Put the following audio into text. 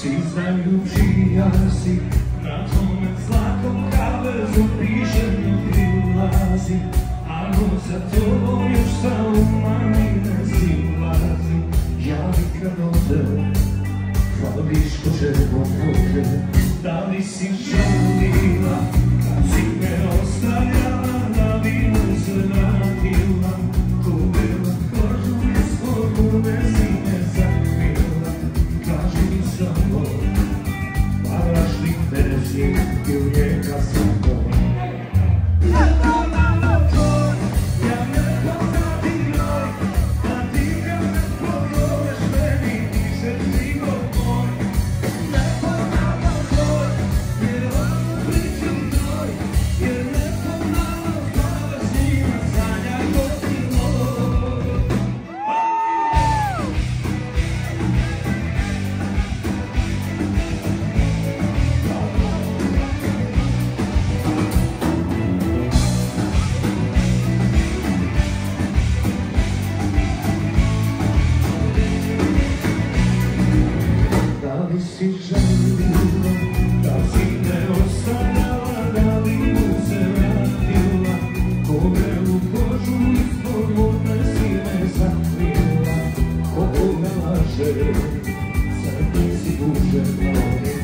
Svi znaju čija si, na tome zlatom kavezu piše mi prilazi, a no za tobom još sa umani ne zilazi. Ja nikad odem, hvališ ko željom vode, da li si želila, si želila, da si me ostavljala, da li mu se vratila, kome u kožu ispod mutne si me zakrila, koga laže, sad nisi duže, juče.